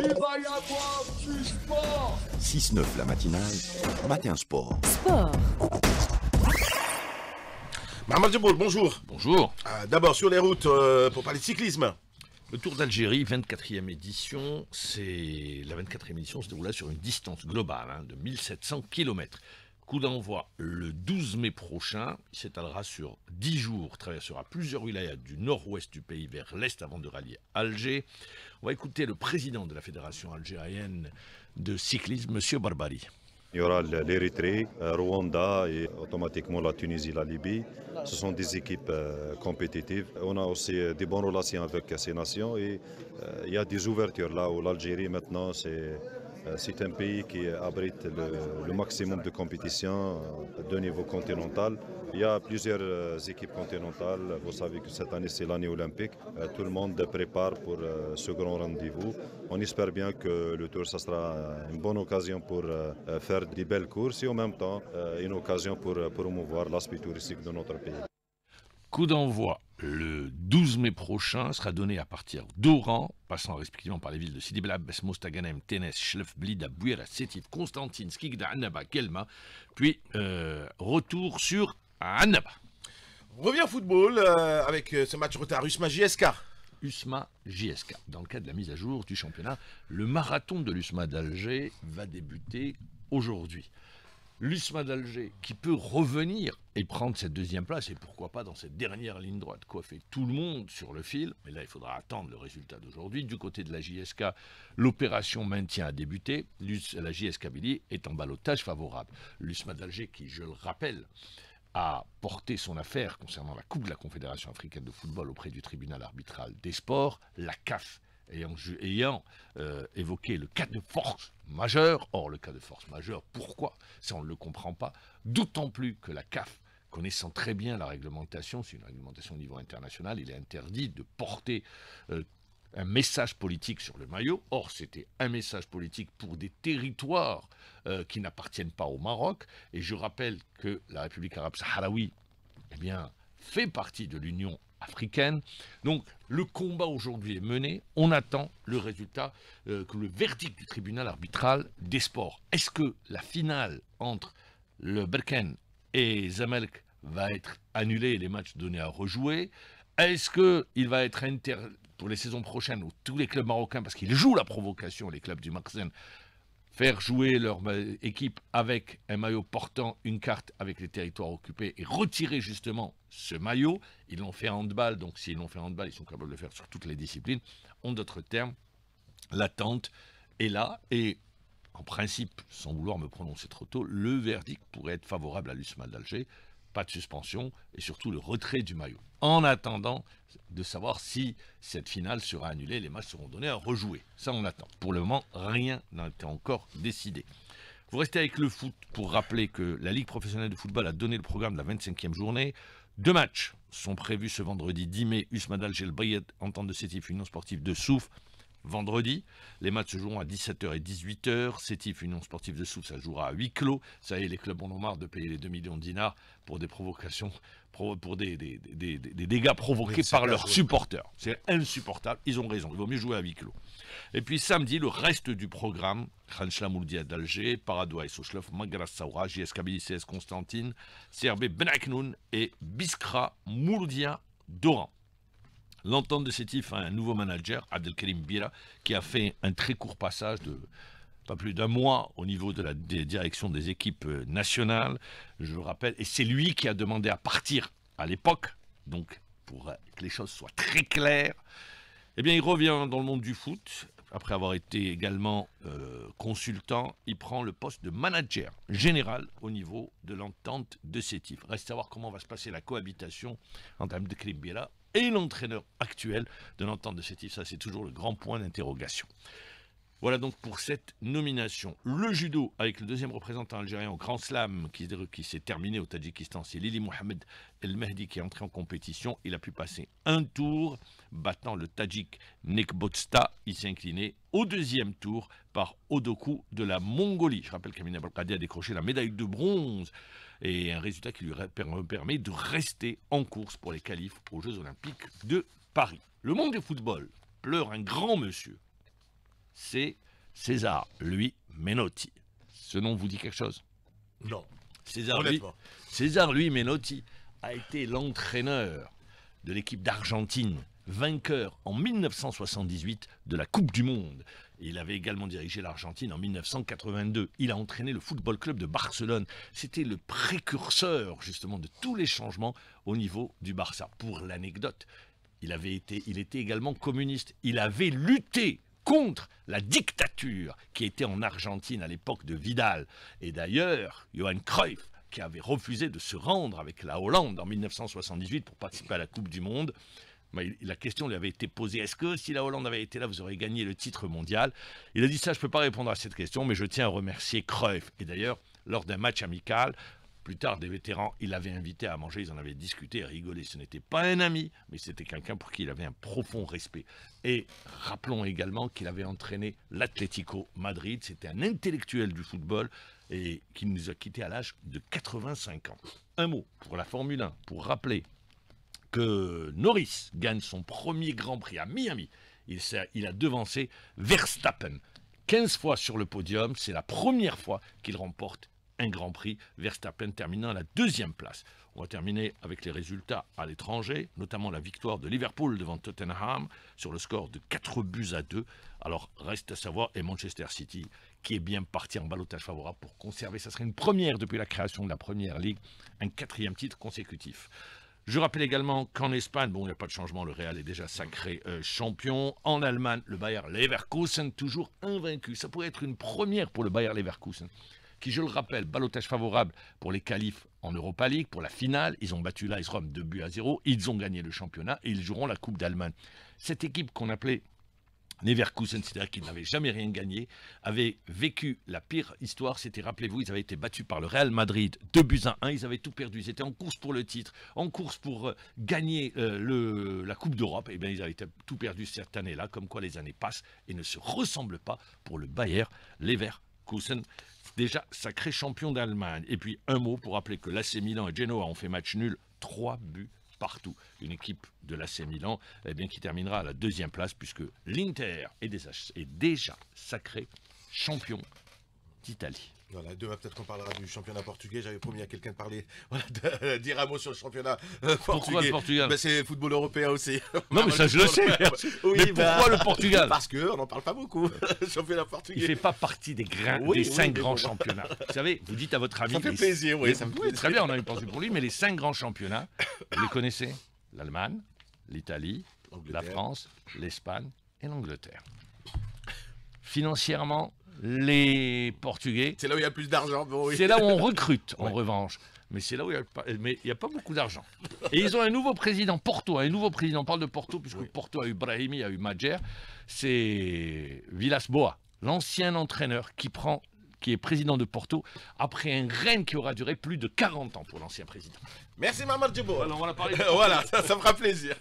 Il va y avoir du sport 6-9 la matinale, matin sport. Sport. Djiboul, bonjour. Bonjour. Ah, D'abord sur les routes euh, pour parler de cyclisme. Le Tour d'Algérie, 24e édition, c'est la 24e édition se déroula sur une distance globale hein, de 1700 km. Coup d'envoi le 12 mai prochain. Il s'étalera sur 10 jours, traversera plusieurs wilayas du nord-ouest du pays vers l'est avant de rallier Alger. On va écouter le président de la Fédération algérienne de cyclisme, Monsieur Barbari. Il y aura l'Érythrée, euh, Rwanda et automatiquement la Tunisie, la Libye. Ce sont des équipes euh, compétitives. On a aussi euh, des bonnes relations avec ces nations et il y a des ouvertures là où l'Algérie maintenant c'est c'est un pays qui abrite le, maximum de compétitions euh, de niveau continental. Il y a plusieurs euh, équipes continentales. Vous savez que cette année c'est l'année olympique. Euh, Tout le monde prépare pour euh, ce grand rendez-vous. On espère bien que le Tour ça sera euh, une bonne occasion pour euh, euh, faire des belles courses et en même temps euh, une occasion pour euh, promouvoir l'aspect touristique de notre pays. Coup d'envoi le 12 mai prochain sera donné à partir d'Oran, passant respectivement par les villes de Sidi Bel Abbès, Mostaganem, Ténès, Chlef, Blida, Bouira, Sétif, Constantine, Skikda, Annaba, Kelma, puis euh, retour sur Annaba. Revient au football euh, avec euh, ce match retard Usma JSK. USMA JSK. Dans le cadre de la mise à jour du championnat, le marathon de l'USMA d'Alger va débuter aujourd'hui. L'USMA d'Alger qui peut revenir et prendre cette deuxième place et pourquoi pas dans cette dernière ligne droite coiffer tout le monde sur le fil. Mais là, il faudra attendre le résultat d'aujourd'hui. Du côté de la JSK, l'opération maintien a débuté. La JSK Billy est en balotage favorable. L'USMA d'Alger qui, je le rappelle, a porté son affaire concernant la Coupe de la Confédération africaine de football auprès du tribunal arbitral des sports, la CAF ayant, euh, évoqué le cas de force majeure. Or, le cas de force majeure, pourquoi? Ça, on ne le comprend pas. D'autant plus que la CAF, connaissant très bien la réglementation, c'est une réglementation au niveau international, il est interdit de porter euh, un message politique sur le maillot. Or, c'était un message politique pour des territoires euh, qui n'appartiennent pas au Maroc. Et je rappelle que la République arabe sahraoui eh bien, fait partie de l'Union africaine. Donc, le combat aujourd'hui est mené. On attend le résultat, euh, le verdict du tribunal arbitral des sports. Est-ce que la finale entre le Berken et Zamalek va être annulée et les matchs donnés à rejouer? Est-ce qu'il va être inter pour les saisons prochaines où tous les clubs marocains, parce qu'ils jouent la provocation, les clubs du Marseille, faire jouer leur ma- équipe avec un maillot portant une carte avec les territoires occupés et retirer justement ce maillot. Ils l'ont fait en handball, donc s'ils l'ont fait en handball, ils sont capables de le faire sur toutes les disciplines. En d'autres termes, l'attente est là et en principe, sans vouloir me prononcer trop tôt, le verdict pourrait être favorable à l'USMA d'Alger. Pas de suspension et surtout le retrait du maillot. En attendant de savoir si cette finale sera annulée, les matchs seront donnés à rejouer. Ça, on attend. Pour le moment, rien n'a été encore décidé. Vous restez avec le foot pour rappeler que la Ligue professionnelle de football a donné le programme de la 25e journée. Deux matchs sont prévus ce vendredi 10 mai. Usman Alger, le Bayet, entente de Sétif, Union sportive de Souf. Vendredi, les matchs se joueront à 17h et 18h. Sétif, Union sportive de Souf, ça jouera à huis clos. Ça y est, les clubs en ont marre de payer les 2 millions de dinars pour des provocations, pro- pour des, des- des- des- des dégâts provoqués par leurs supporters. C'est insupportable. Ils ont raison. Il vaut mieux jouer à huis clos. Et puis samedi, le reste du programme, Khanchla d'Alger, Paradoua et Sochlof, Magras Saoura, JS CS Constantine, CRB Benaknoun et Biskra Mouldia d'Oran. L'entente de Sétif a un nouveau manager, Abdelkarim Bira, qui a fait un très court passage de pas plus d'un mois au niveau de la direction des équipes euh, nationales, je le rappelle, et c'est lui qui a demandé à partir à l'époque, donc pour euh, que les choses soient très claires, eh bien, il revient dans le monde du foot. Après avoir été également euh, consultant, il prend le poste de manager général au niveau de l'entente de Sétif. Reste à voir comment va se passer la cohabitation entre Abdelkrim Bira et l'entraîneur actuel de l'entente de Sétif. Ça, c'est toujours le grand point d'interrogation. Voilà donc pour cette nomination. Le judo, avec le deuxième représentant algérien au Grand Slam qui, s'est terminé au Tadjikistan, c'est Lili Mohamed El Mehdi qui est entré en compétition. Il a pu passer un tour, battant le Tadjik Nekbotsta. Il s'est incliné au deuxième tour par Odoku de la Mongolie. Je rappelle qu'Amina Balkadi a décroché la médaille de bronze et un résultat qui lui per- permet de rester en course pour les qualifs aux Jeux Olympiques de Paris. Le monde du football pleure un grand monsieur. C'est César, lui, Menotti. Ce nom vous dit quelque chose? Non, César, lui. César Louis Menotti a été l'entraîneur de l'équipe d'Argentine, vainqueur en 1978 de la Coupe du Monde. Il avait également dirigé l'Argentine en 1982. Il a entraîné le Football Club de Barcelone. C'était le précurseur justement de tous les changements au niveau du Barça. Pour l'anecdote, il avait été, il était également communiste. Il avait lutté contre la dictature qui était en Argentine à l'époque de Vidal. Et d'ailleurs, Johan Cruyff, qui avait refusé de se rendre avec la Hollande en 1978 pour participer à la Coupe du Monde, la question lui avait été posée est-ce que si la Hollande avait été là, vous auriez gagné le titre mondial? Il a dit ça, je ne peux pas répondre à cette question, mais je tiens à remercier Cruyff. Et d'ailleurs, lors d'un match amical, plus tard, des vétérans, il l'avait invité à manger, ils en avaient discuté rigolé. Ce n'était pas un ami, mais c'était quelqu'un pour qui il avait un profond respect. Et rappelons également qu'il avait entraîné l'Atlético Madrid. C'était un intellectuel du football et qui nous a quittés à l'âge de 85 ans. Un mot pour la Formule 1, pour rappeler que Norris gagne son premier Grand Prix à Miami. Il, il a devancé Verstappen. 15 fois sur le podium, c'est la première fois qu'il remporte un Grand Prix, Verstappen terminant à la deuxième place. On va terminer avec les résultats à l'étranger, notamment la victoire de Liverpool devant Tottenham sur le score de 4 buts à 2. Alors reste à savoir, et Manchester City, qui est bien parti en balotage favorable pour conserver, ça serait une première depuis la création de la Première Ligue, un quatrième titre consécutif. Je rappelle également qu'en Espagne, bon, il n'y a pas de changement, le Real est déjà sacré euh, champion. En Allemagne, le Bayer Leverkusen, toujours invaincu. Ça pourrait être une première pour le Bayer Leverkusen, qui, je le rappelle, balotage favorable pour les qualifs en Europa League, pour la finale. Ils ont battu l'Ice Rome 2 buts à 0. Ils ont gagné le championnat et ils joueront la Coupe d'Allemagne. Cette équipe qu'on appelait Leverkusen, c'est-à-dire qu'ils n'avaient jamais rien gagné, avait vécu la pire histoire. C'était, rappelez-vous, ils avaient été battus par le Real Madrid, 2 buts à 1. Ils avaient tout perdu. Ils étaient en course pour le titre, en course pour euh, gagner euh, la Coupe d'Europe. Et bien, ils avaient tout perdu cette année-là, comme quoi les années passent et ne se ressemblent pas pour le Bayer Leverkusen. Déjà sacré champion d'Allemagne. Et puis un mot pour rappeler que l'AC Milan et Genoa ont fait match nul, 3 buts partout. Une équipe de l'AC Milan eh bien, qui terminera à la deuxième place puisque l'Inter est déjà sacré champion d'Italie. Voilà, demain peut-être qu'on parlera du championnat portugais. J'avais promis à quelqu'un de parler, voilà, de dire un mot sur le championnat euh, portugais. Pourquoi le Portugal Ben, C'est football européen aussi. Non, mais ça, je le sais. Oui, Mais bah, pourquoi le Portugal Parce qu'on n'en parle pas beaucoup. championnat Il portugais. ne fait pas partie des, grains, Oui, des oui, cinq grands bon. championnats. Vous savez, vous dites à votre ami... Ça fait les- plaisir, oui. les- Ça me plaisir. très bien, on a une pensée pour lui, mais les cinq grands championnats, vous les connaissez? L'Allemagne, l'Italie, la. France, l'Espagne et l'Angleterre. Financièrement, les Portugais, C'est là où il y a plus d'argent. Bon, oui. c'est là où on recrute, en Ouais. revanche. Mais c'est là où il n'y a, pas- a pas beaucoup d'argent. Et ils ont un nouveau président, Porto, un nouveau président. On parle de Porto, puisque Oui. Porto a eu Brahimi, a eu Madjer. C'est Villas-Boas, l'ancien entraîneur qui prend qui est président de Porto, après un règne qui aura duré plus de 40 ans pour l'ancien président. Merci Djebo. Voilà, on va parler. voilà, ça, ça me fera plaisir.